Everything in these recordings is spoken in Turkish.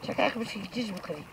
Zal ik eigenlijk misschien iets zoeken?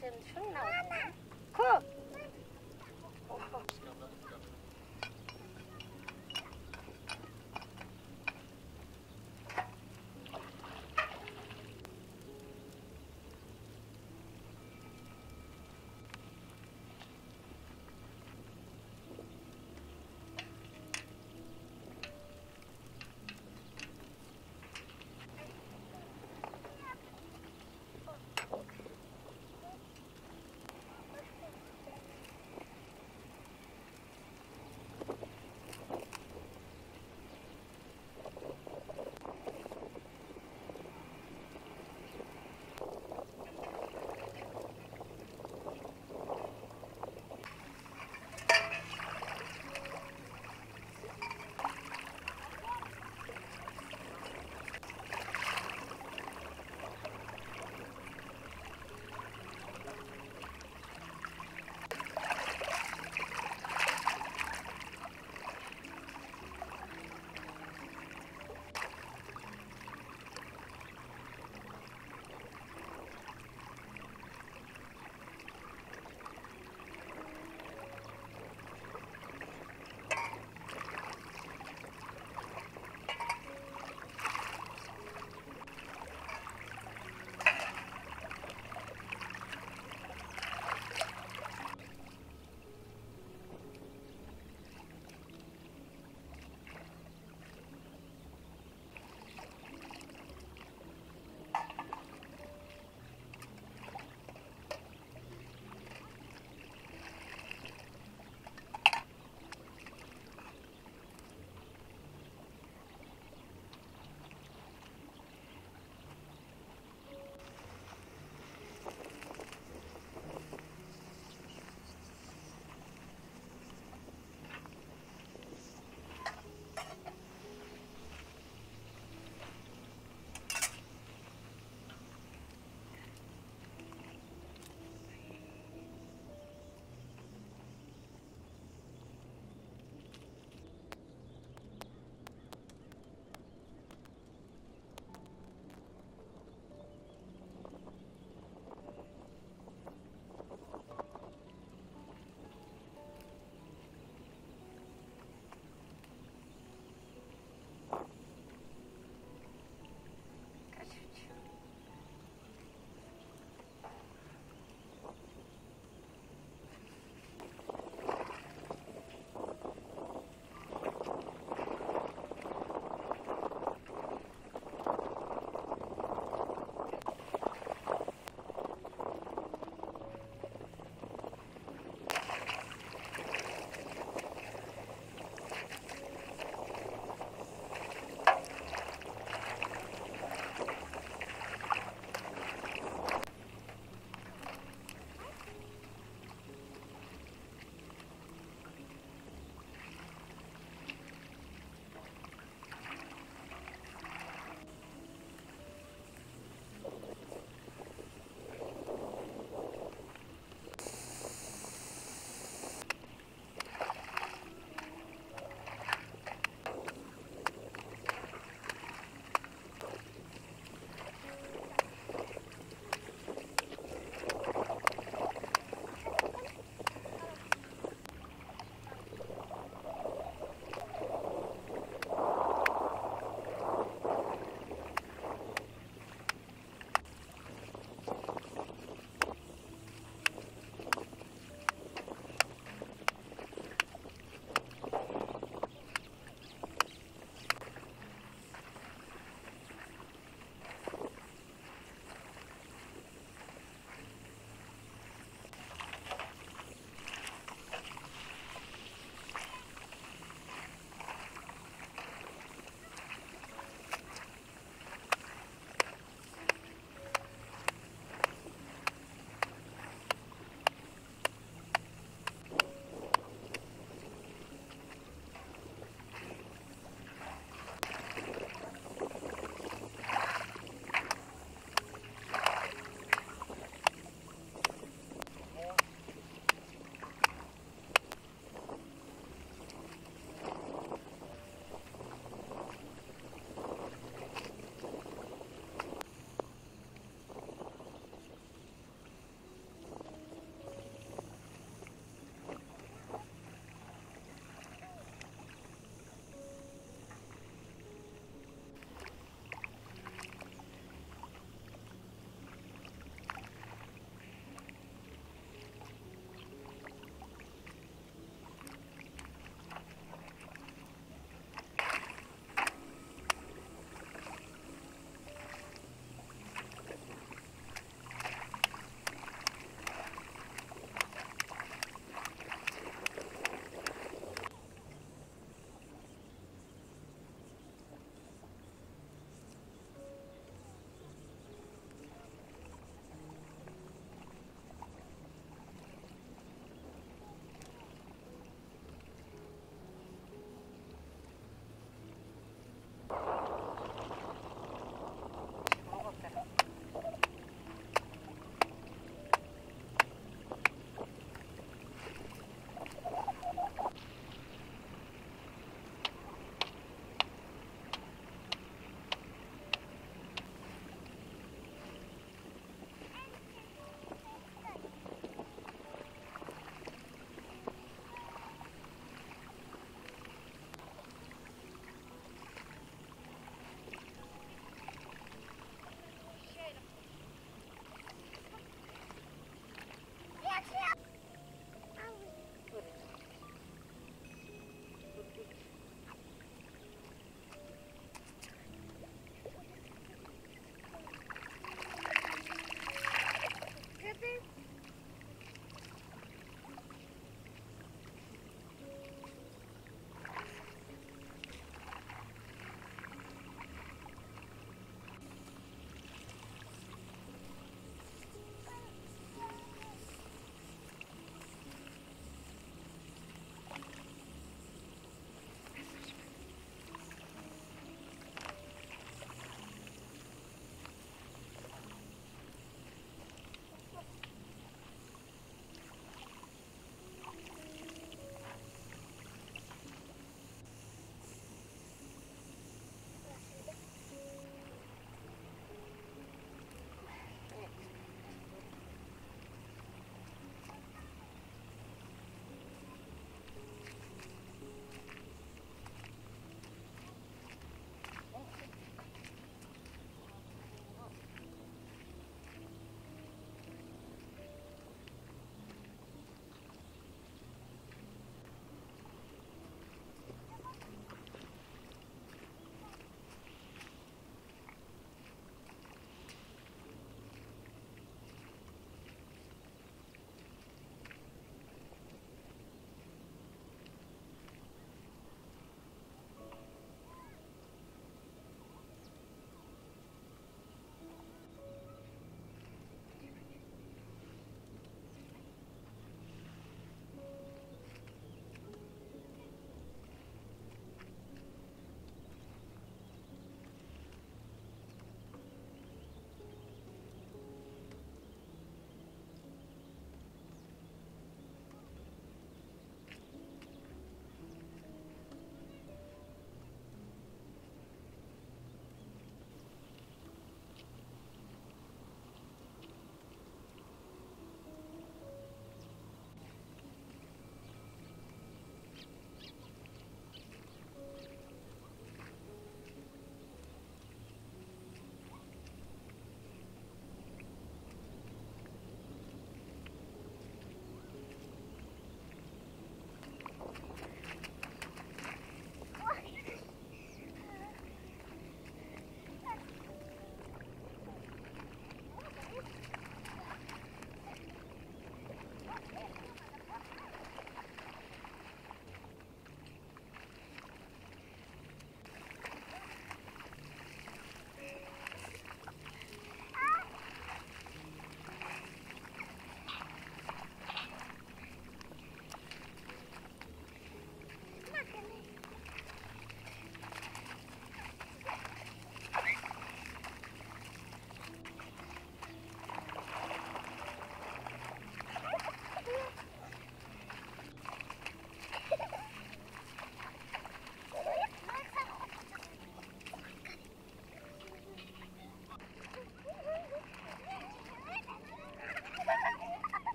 Xem suốt.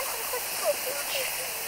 ちょっと待って。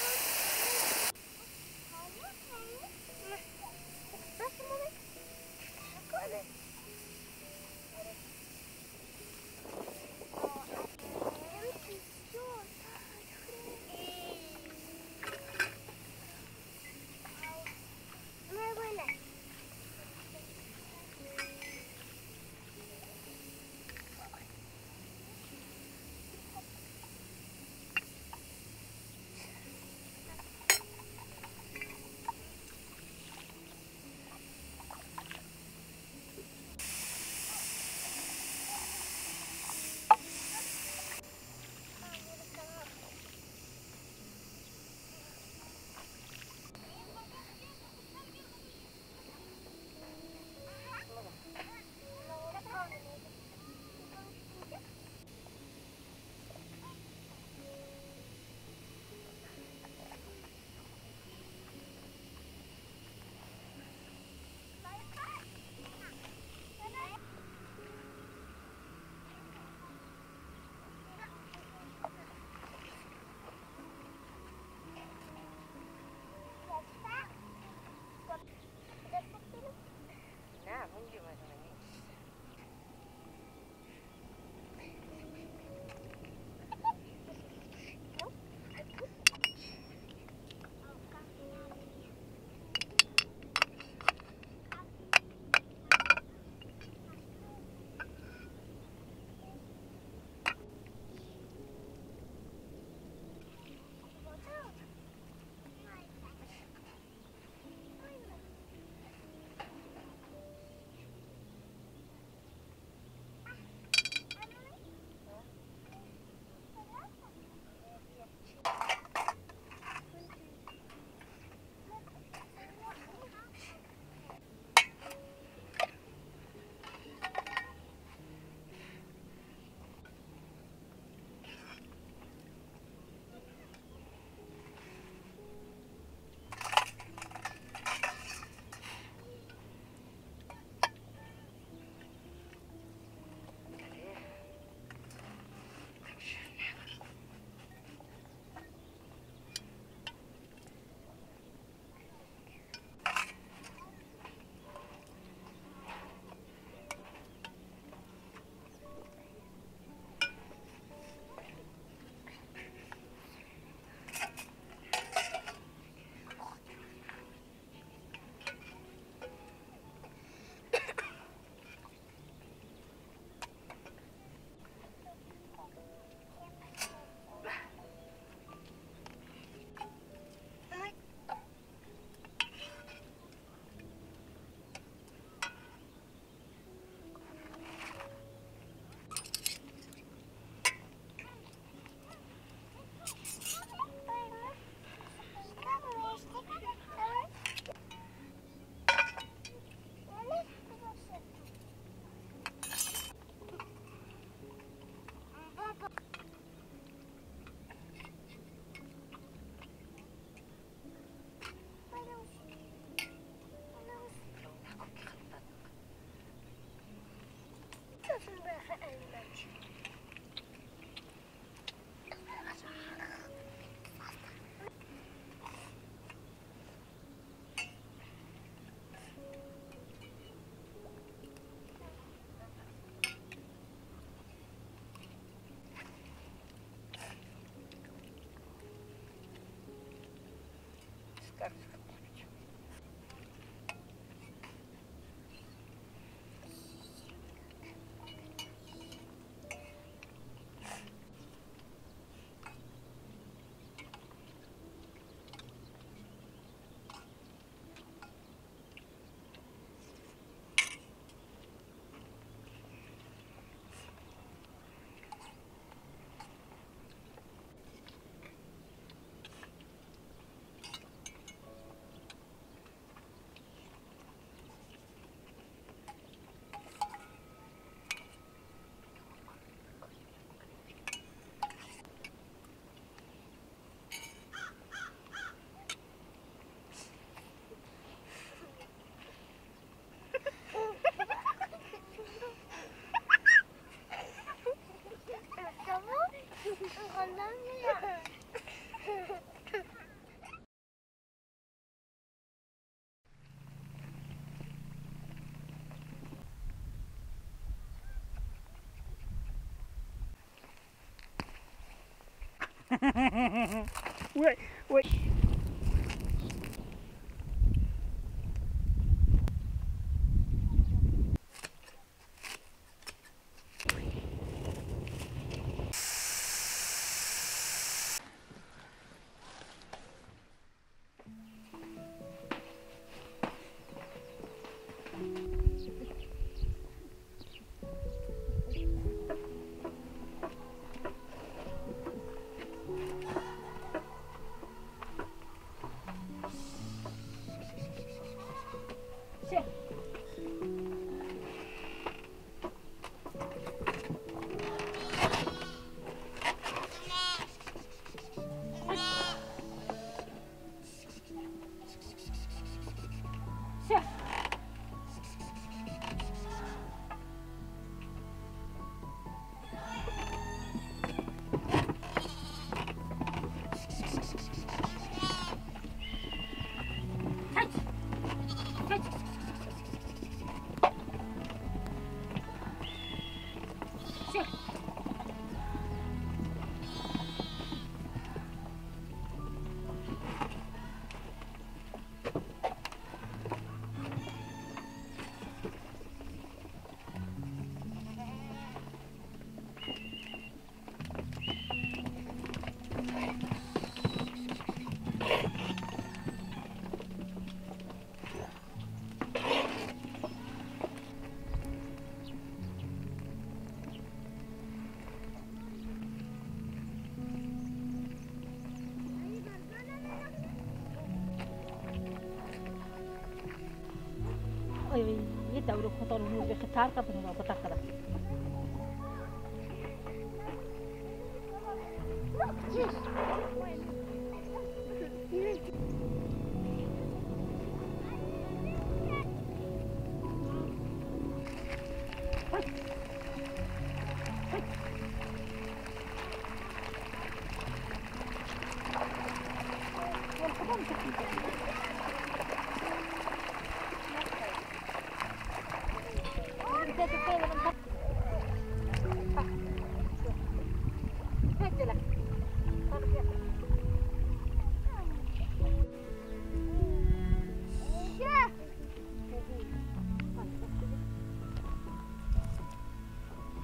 wait, wait. الدور بخطر ونور بختار قبل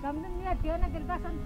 कम नहीं आती हो ना दिल पसंद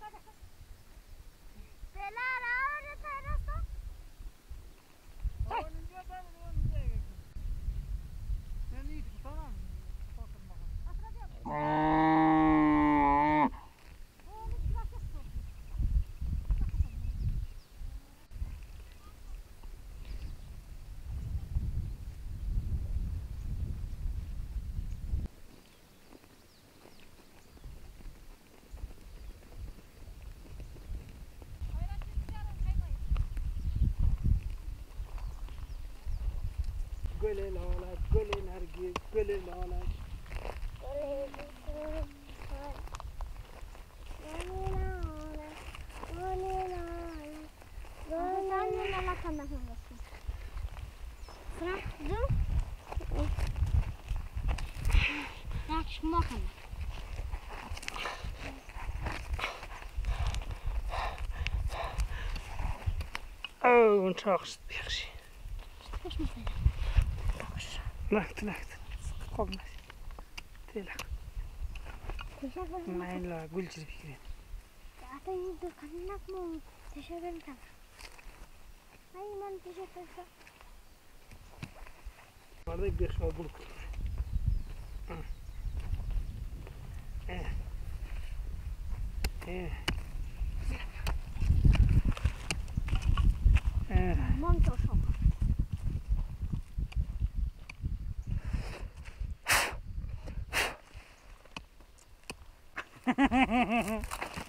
la Böyle lağlar, böyle nergis, böyle lağlar. Machen. Oh, und schaust, Birsi. Ich طلعت طلعت قوم تلعب معين لا قول جري بكرين تعطيني دكانك مو تشغل كم أي من تشغل كم برضه بيخاف بلوك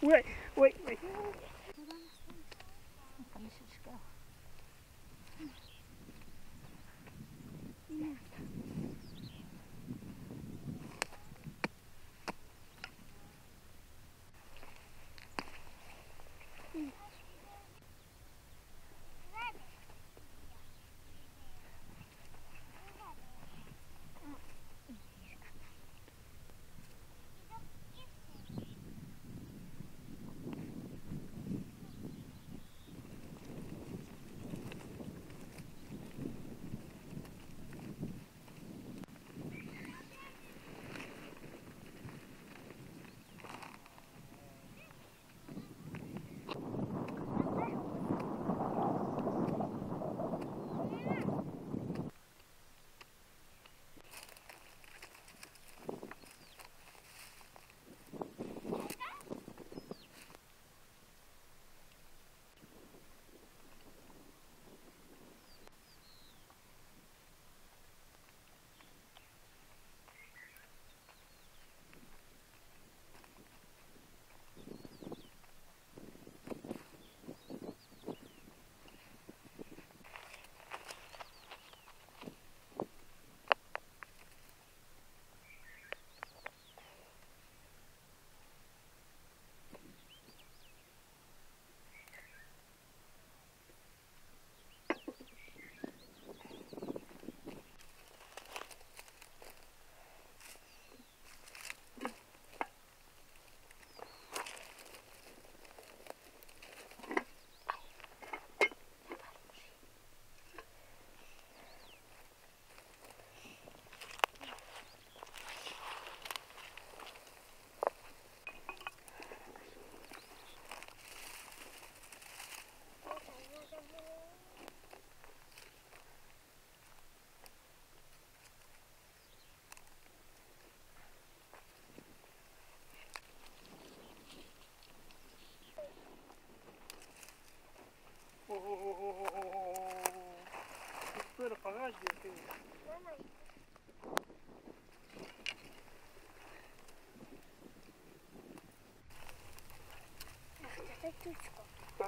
Wait, wait, wait.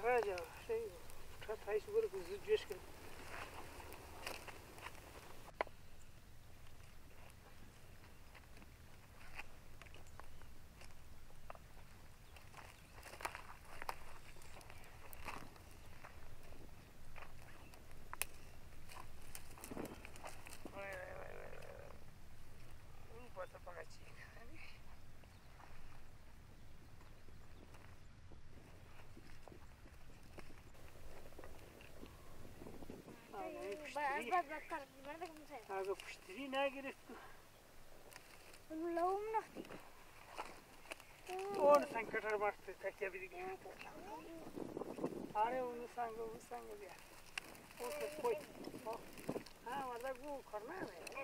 راجع شيء تحط هاي صورك وزيد جيشك Aga piştiri ne gerek? Onu sen kadar ya bir Are onu sen onu sen ya. O kız koy. Ha valla bu korna ne?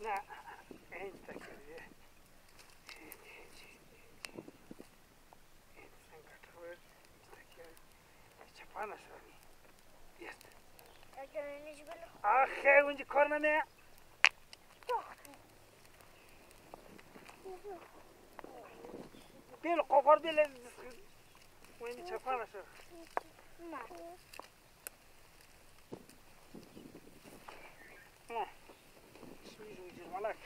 Ne? En ya. Sen kadar. Tek ya. Çapana sani. آخه اونجا کار نمیه بیل قفار بیل. اونجا چپان نشو نه. شوی جوی جرمالک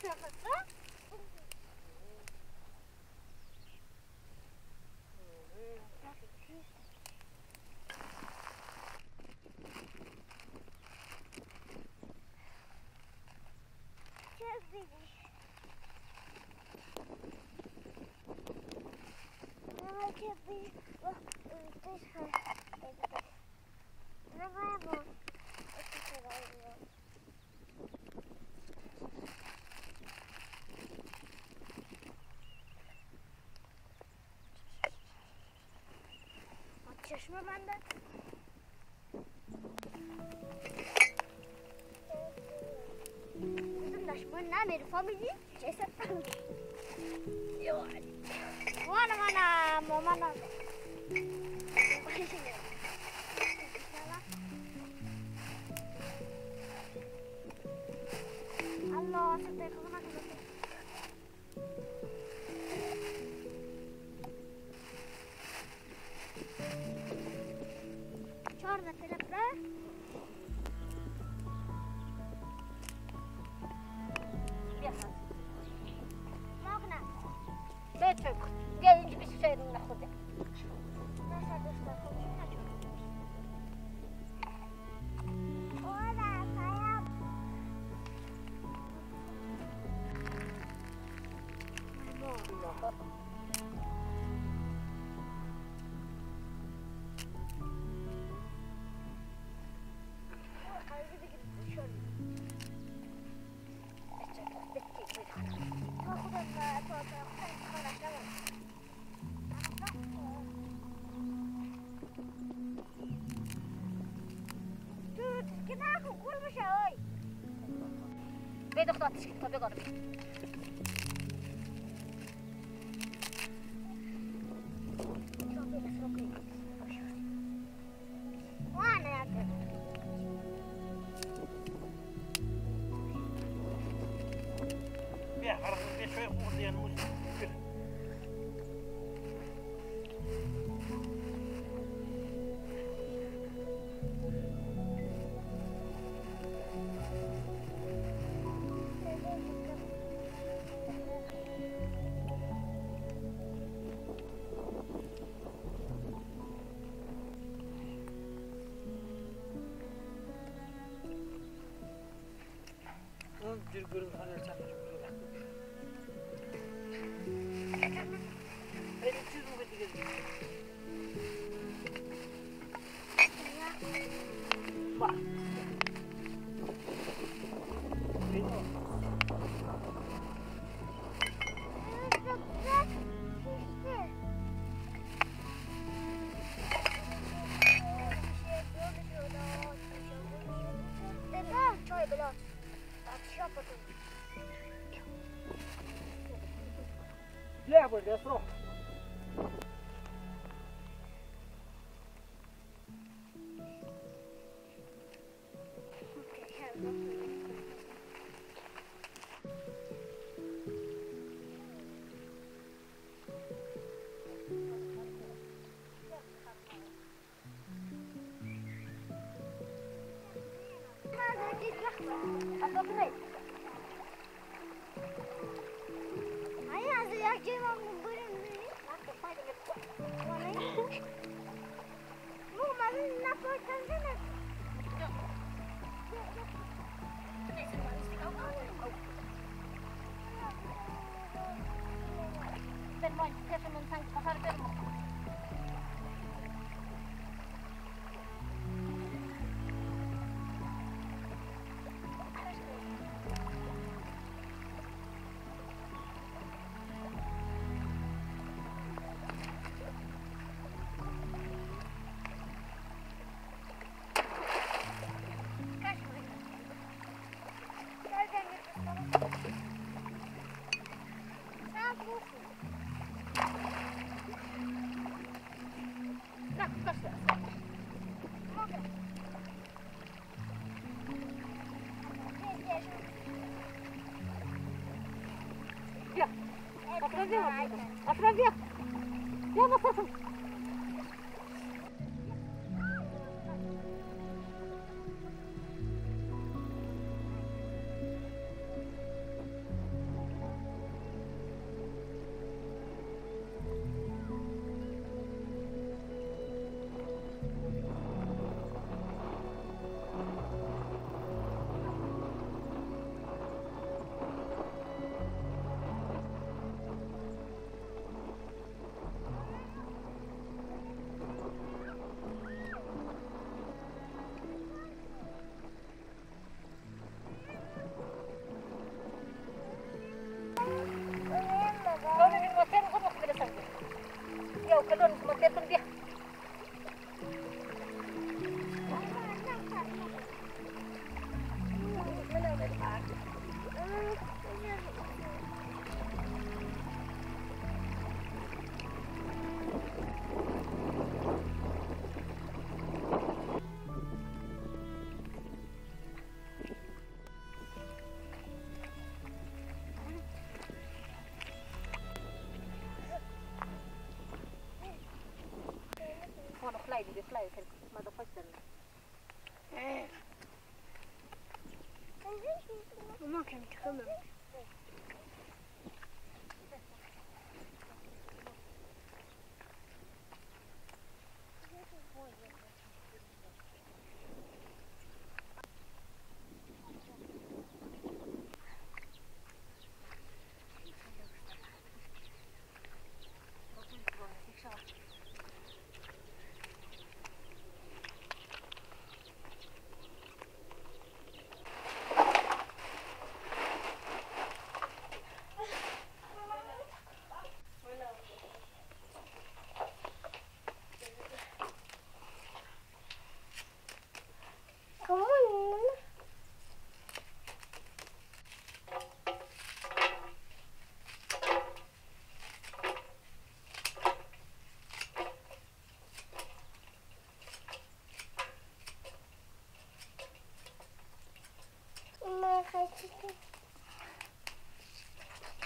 그러 면. Yapacağız? Çeşme bende. Bizim de şu ne bir familya ceset. Mana mana mau mana? Allah, 가지가 가벼가는 good, good 110. Отравила. Отравила. Я на slide, il est slide, quelque chose, un.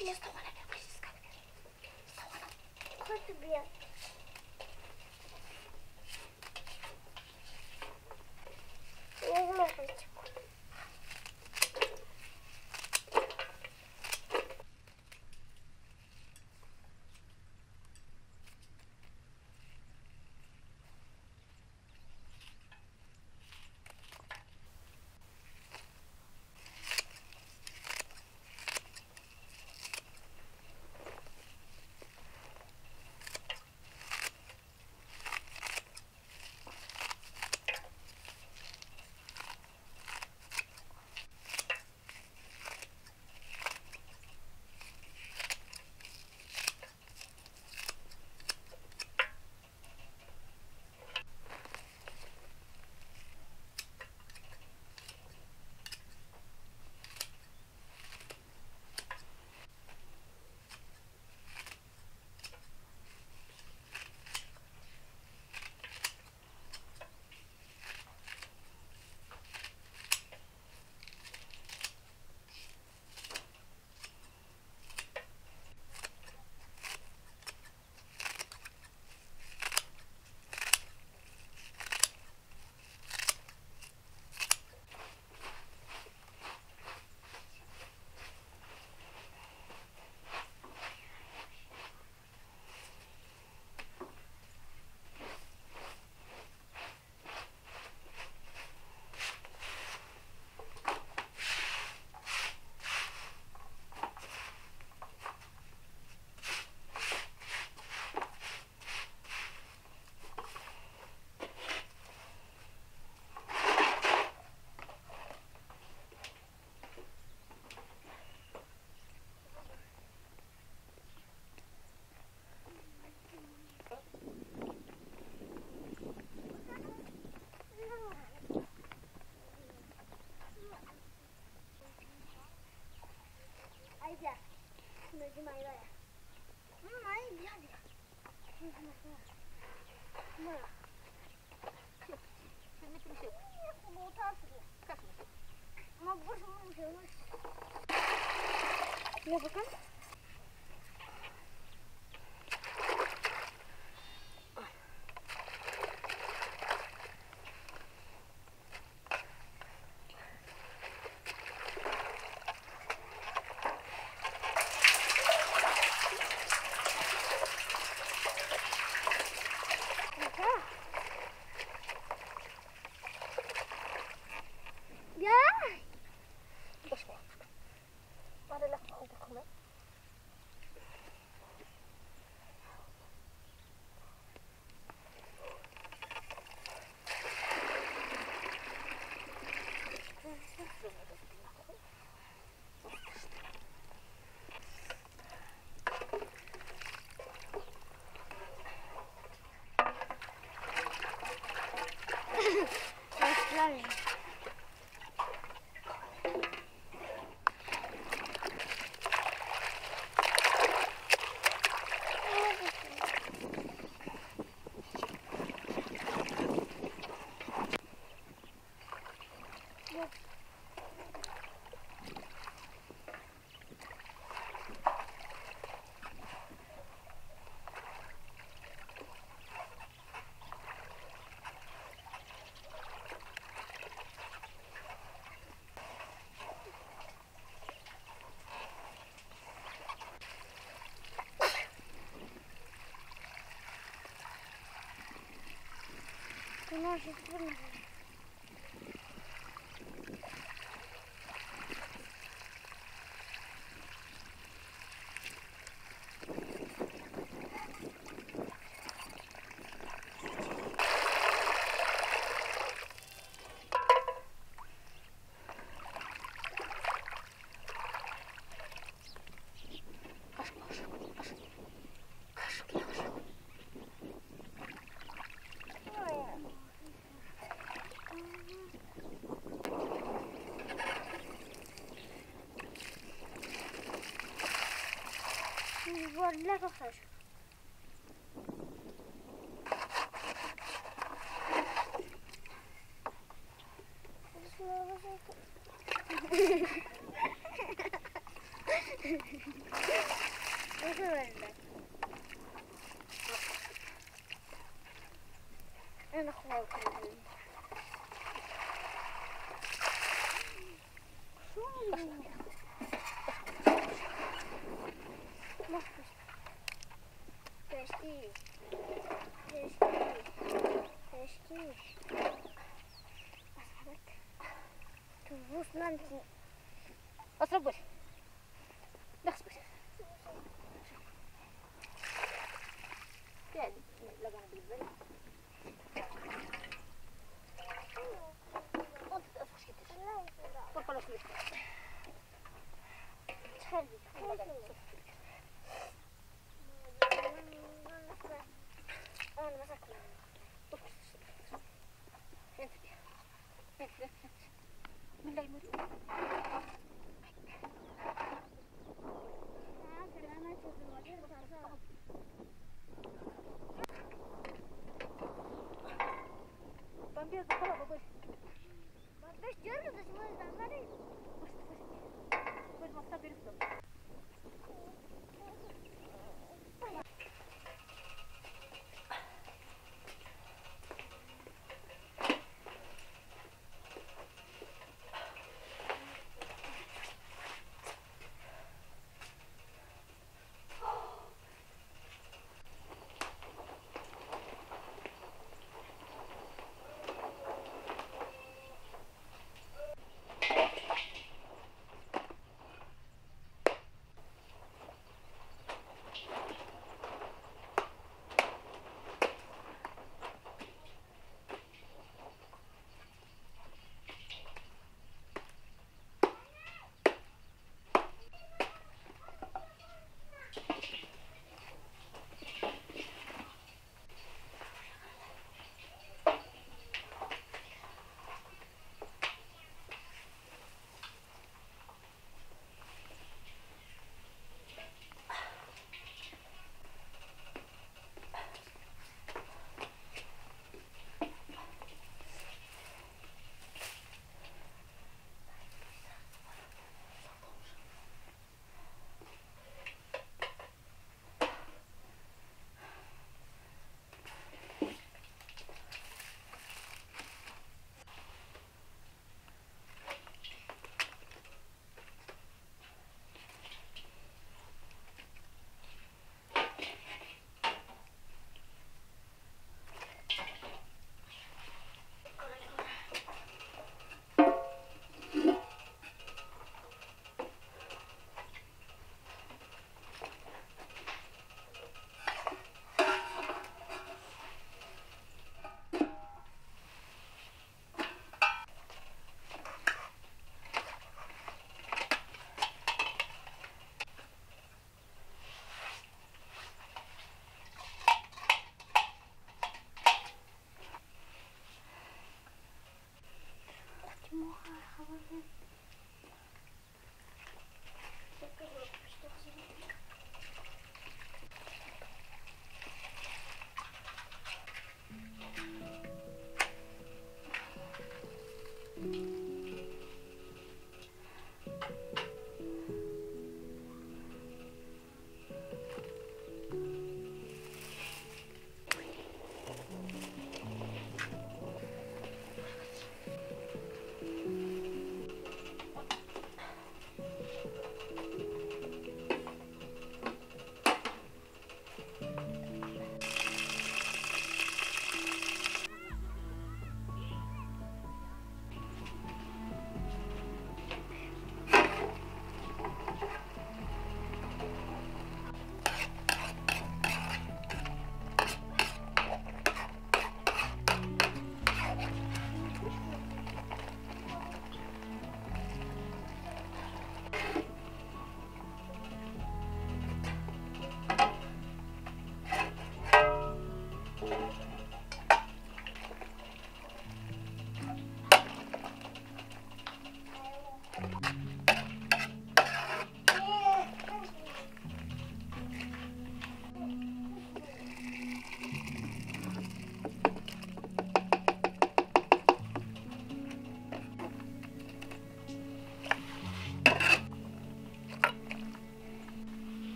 I just don't want to. I just gotta. it be a. Она 那个好吃。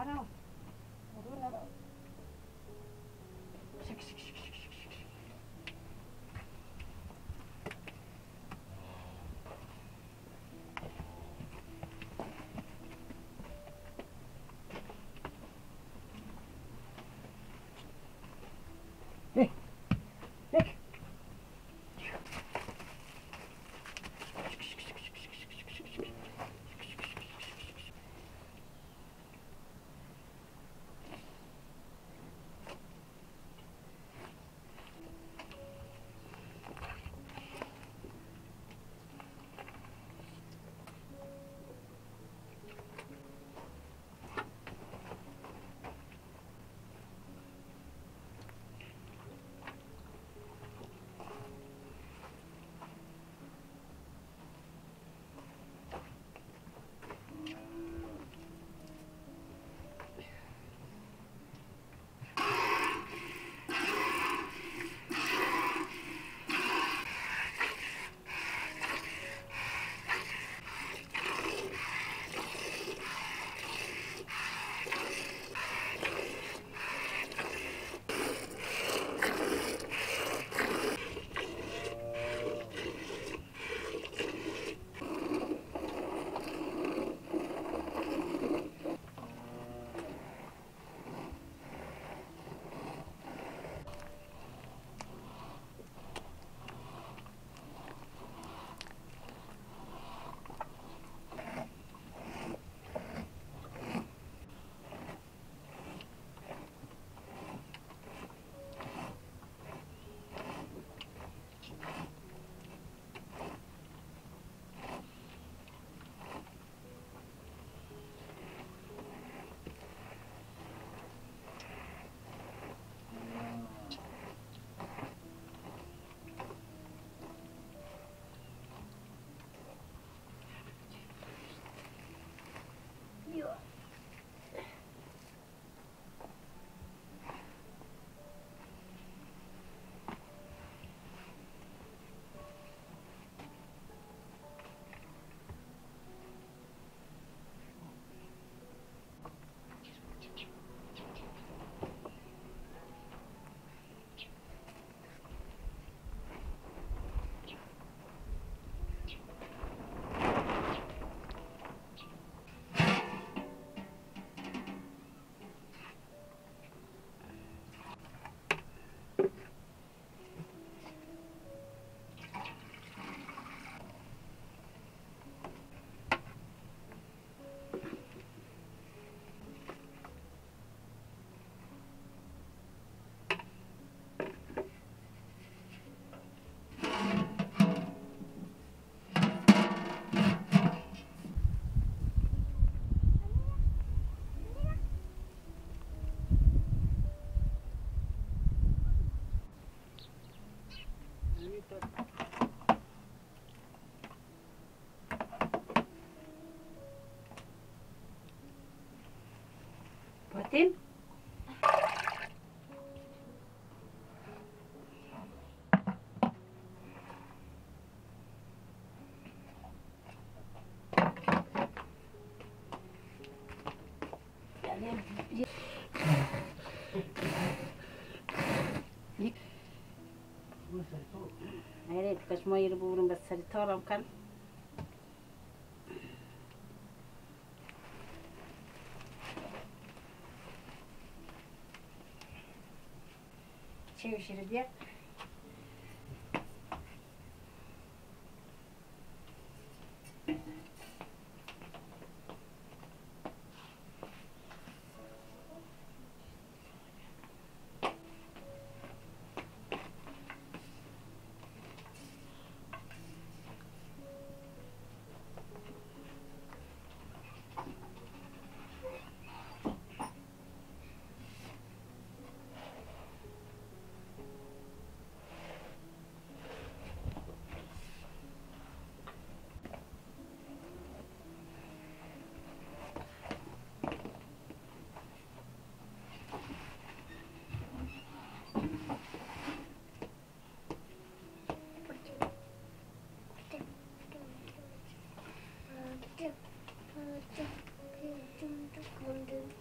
Why not? Hayret, kaçma yeri bulurum ben seni taram kan. Çevişiri diye. dun, dun, dun,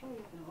show you.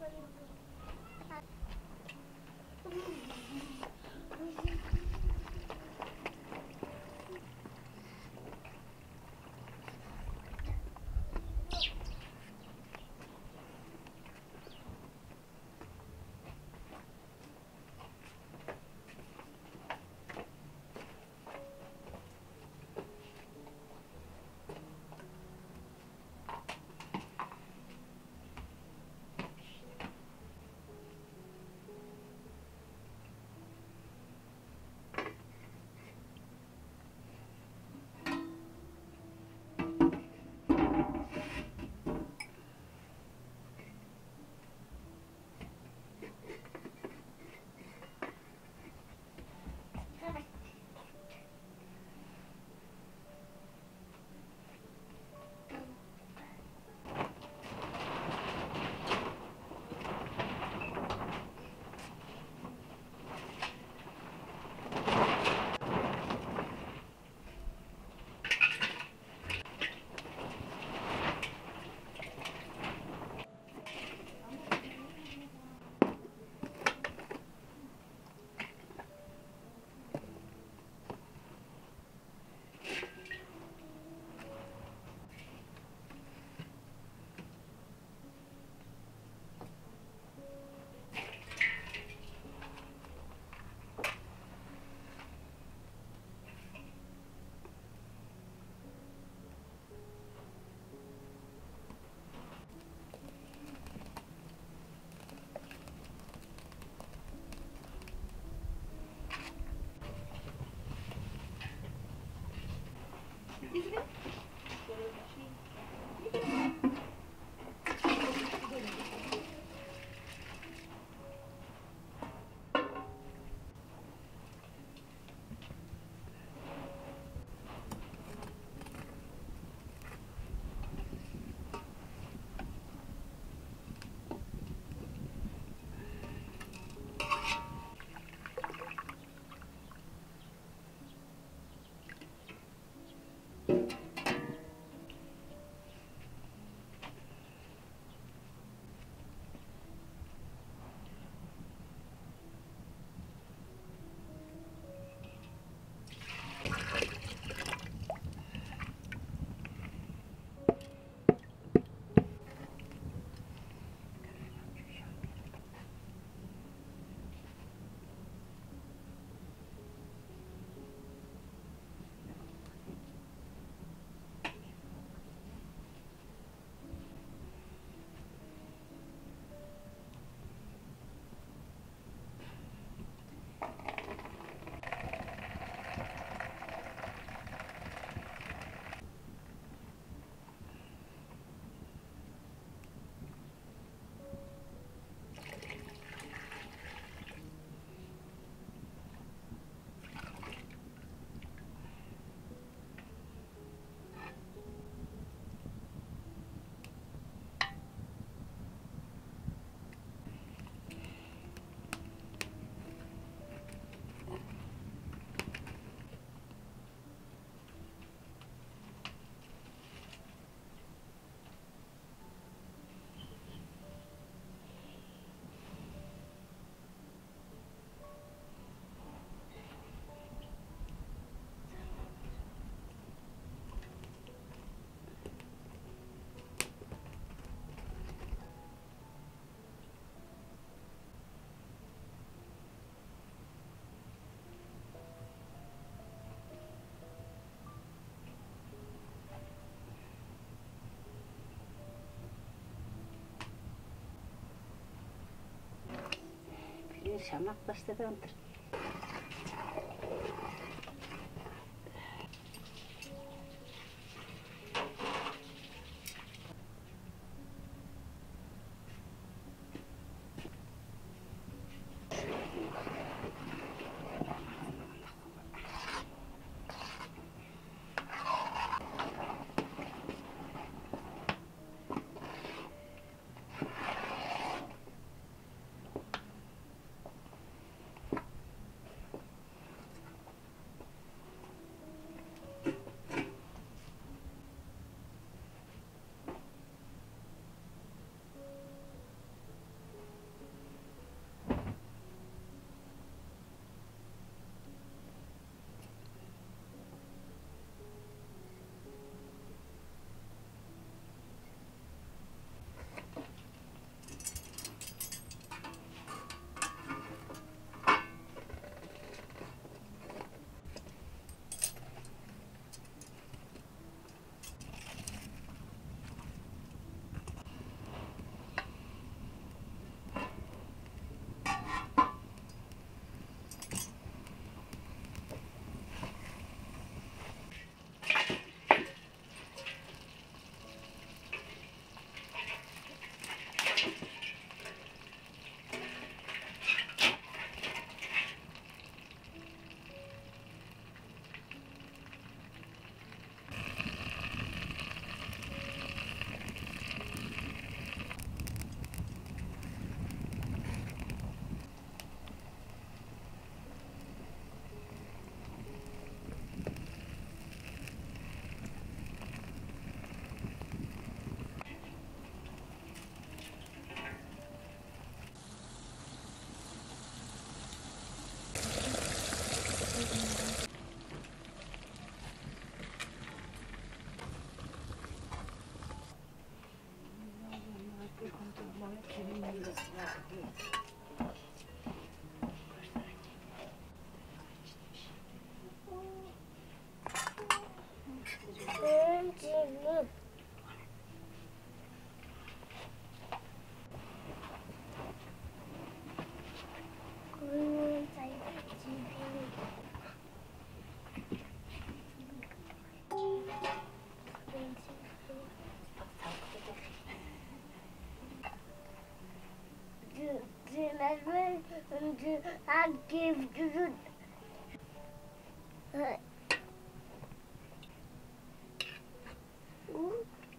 ready to Mm-hmm. Yaşamak başladandır. giving you this look. Hangi düzün?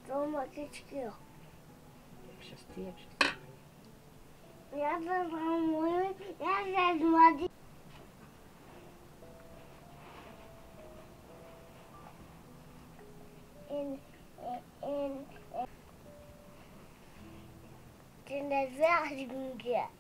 Domates çıkıyor. Щас якщо. Я думаю, я же смотрю. In, in, in, in der Werbung.